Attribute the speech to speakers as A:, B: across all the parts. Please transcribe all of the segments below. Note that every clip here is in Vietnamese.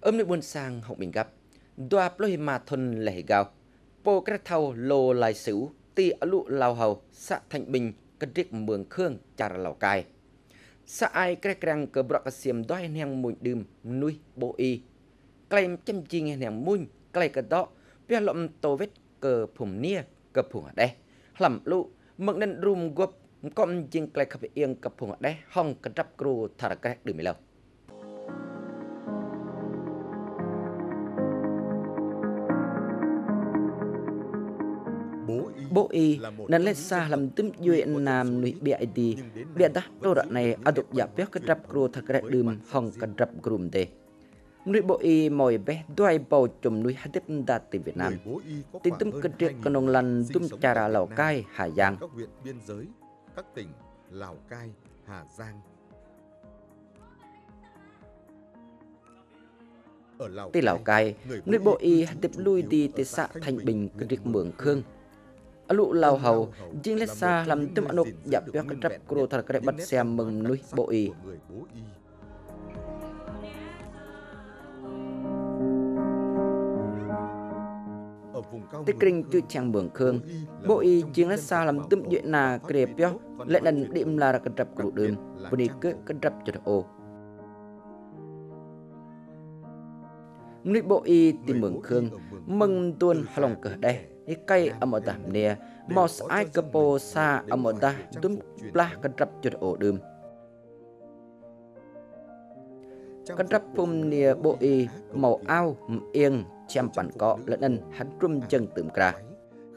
A: Ông nước buôn sang học bình gặp. Đoà ploi mà thôn lẻ gào. Bồ cách thâu lô lai sửu ti lụ lao hầu xã thành bình cân riết mường khương chà ra lào cai. Xã ai cách răng cờ bọc xiêm đói nèng mùi đùm nuôi bộ y. Claim chăm chi nghe nèng mùi clay cờ đó. Bia lộm tô vết cờ phùng nia cờ phùng ở đây. Lầm lụ mực nên rùm gộp កំជាងក្លែកខបៀងកំពុងអដេះហងកត្រាប់គ្រូថារកេះដូចមិឡោ
B: bố
A: y nên lên xa làm tím duy nam nuôi bia đi.
B: Bia ta đô đoạn này ở đục giả béo cái rập cru thật cái đùm hong cái
A: rập grum tê. Nuôi bố y mồi bé đuôi bầu chùm nuôi hai tiếp đạt từ Việt Nam.
B: Tin tâm cái triệt cái nông lăn tum trà ra Lào Cai
A: Hà Giang.
B: các huyện biên giới các tỉnh Lào Cai Hà Giang. Tây Lào
A: Cai, nuôi bộ y tiếp lui đi tới xã Thanh Bình, triệt mường khương, alu lau hầu jing le sa lam tum anuk yap yak trap kro thar kare bat siam mừng nuôi bộ y.
B: tích kinh chư
A: chàng bường khương
B: bộ y chiến lát xa làm tum duyện na kre pyo lệ nần điểm
A: là cái trap kru đơm buni ke cái trap cho ô. Nuôi bộ y tìm mường khương
B: mừng tuôn lòng cờ đây
A: ikai amoda nia mos ai kepo sa amoda dum plah kadrap jod odum.
B: Kadrap pum nia bộ y màu
A: ao yên chăm bản cọ lẫn ân hắn rum chân tụm kra.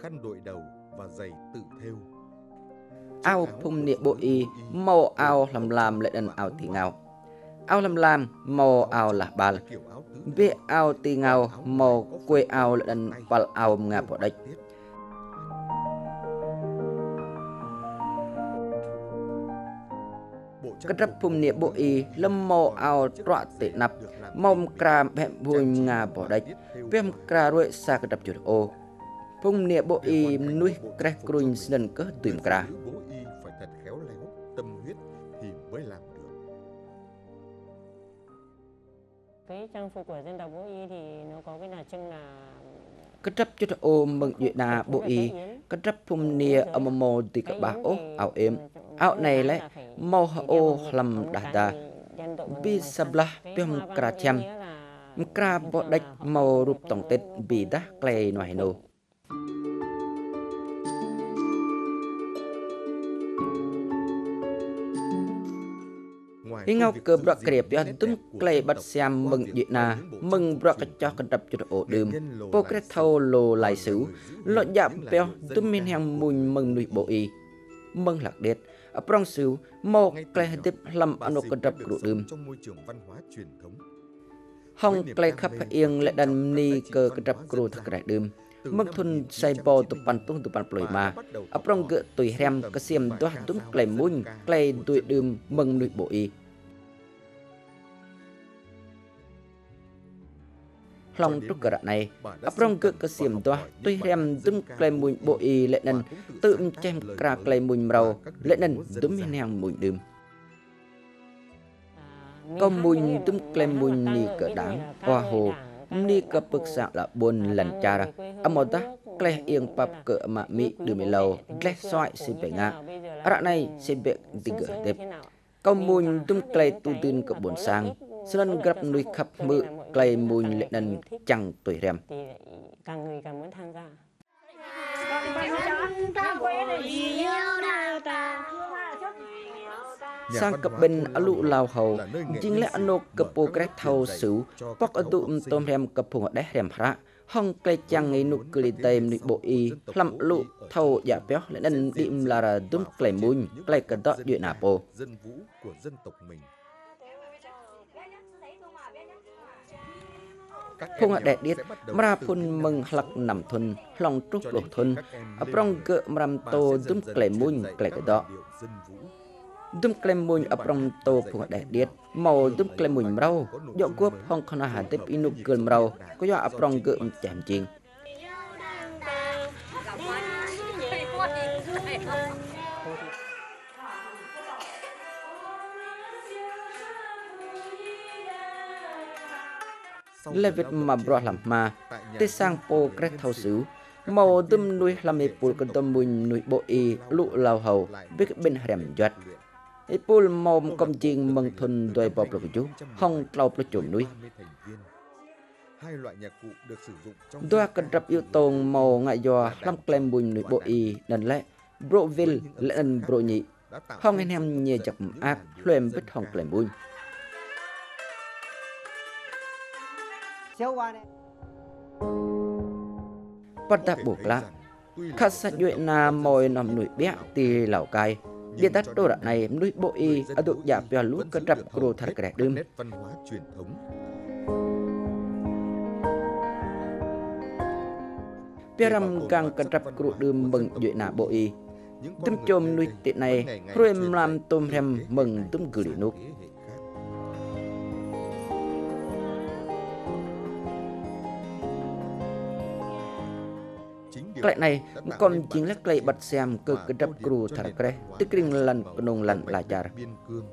B: Khăn đội đầu và giày tự thêu.
A: Ao pum nia bộ y màu ao làm làm lẫn ân ao thì ngào ao làm làm màu ao là bal
B: Bia
A: ao ti ngao mò quê ao lẫn bal ao nga bỏ đạch.
B: Cách rập phum niệm bộ y, lâm mò ao trọa tệ nập mong kra
A: bẹm vui nga bỏ đạch.
B: Viêm
A: kra ruệ xa cách rập chuột ô. phum niệm bộ y, nuôi krek kruin sân cơ tìm kra.
B: tâm huyết thì mới làm
C: cái trang phục của dân tộc Bố Y thì nó có cái đặc trưng là
A: កត្រាប់ជិតអូមមឹងយេដាប៊ូអ៊ីកត្រាប់ភុំនីអមមោទីកបាអូអោអេម
C: អោណៃលេមោហអូហ្លំដាដាប៊ីសាប់ឡាពីមក្រាចាំមក្រាបបដិចមោរូបតងតិតប៊ីដាក្លេណោះឯនោះ
B: ke brak kriep ya tum klei bat siam mừng duyệt na. Mừng brak cho
A: cái đập cho ổ đơm.
B: Po cái thâu
A: lô lại sử lo dạ peo tum min hang mùn mừng nuôi bộ y. Mừng lạc đệt ở trong sử mò klei tiếp làm ăn cái đập ổ đơm.
B: Trong môi
A: hong klei khắp yên lệ đàn ni cơ cái đập ổ thật đại đơm.
B: Mức thun say bò tụ pan
A: tung tụ pan ploi mà.
B: Ở trong gỡ
A: tùy hem cái xiêm đoàn tum klei mun klei tuổi đơm mừng nuôi bộ y. lòng trúc cờ này
B: ấp rong cự cơ xiêm toa tuy rem dum clay mùi bộ
A: y lệ nần
B: tự chem kra clay mùi
A: mrau lệ nần dum hiền hàng mùi đơm
C: có mùi dum clay mùi ni cỡ đáng hoa hồ ni cỡ bực sạc
A: là buồn lần cha ra.
C: âm ta clay yên pap cỡ mà mỹ đưa mì lâu clay xoay xin bể ngạ. ở này xin bể tình cỡ đẹp.
A: có mùi dum clay tu tin cỡ buồn sang
C: Sân gặp nuôi khắp mự clay mùi lệ nần
A: chẳng tuổi gia.
B: sang cập bên ở lụ lao
A: hầu chính lẽ anh cập bộ cái thầu sử
B: bóc ở tụ tôm
A: rem cập phùng ở đế rem ra hong cây chang ngay nụ cười tem nụ bộ y làm lụ thầu giả béo lại nên điểm là ra đúng cây mùn cây cờ đó chuyện nào bộ
B: ភងអដែទៀតមរាភុនមឹងផ្លឹកណាំ
A: ធុនខ្លងទ្រុសលោះធុន
B: អប្រងក
A: ើមរាំតោទុំក្លែមុញក្លែកដកទុំក្លែមុញអប្រងតោភងអដែទៀតមកទុំក្លែមុញមរោយកគប់ហងខ្នោះហាទេពអ៊ីនុគលមរោក៏យកអប្រងកើចាំជាង
C: Thank you.
B: Lam
A: ma
B: tại nhà te riêng sang po kret thau sứ. màu tum nuôi lam e pul con tâm bùn nuôi
A: bộ y lụ lao hầu biết bên rèm giọt e pul màu công chiên mừng thuần đôi bọc lục chú hong nuôi.
B: 30 thành viên. Hai loại nhạc cụ được sử dụng trong Doa yu người tong Việt mau ngại do là lam đàn klem bùn nuôi bộ y
A: nên lẽ. bro vil ân bro nhị.
B: hong anh em nhẹ dẫn chập ác dân bích hong ca. klem
A: bùn bắt Có đạp buộc thấy lá
B: rằng, tuy là khát sát nhuệ na mồi nằm núi nuôi bé Lào tì
A: lào cai. Nhưng
B: biết đất cho đô này
A: núi bộ y ở độ Bố dạ Y bia cơ giữ cổ thật kẻ đêm
B: văn hóa truyền thống
A: rằm càng bản cơ sắc đường bằng cừu đêm nhuệ nà bộ y.
B: Tâm chôm nơi nuôi tiện này rồi làm tôm rèm mừng tâm tôm gửi sang klei
A: này kon chính là klei bật xem cơ cơ đập cru thả kre tức kinh lần, nông lần là chả
B: biên cương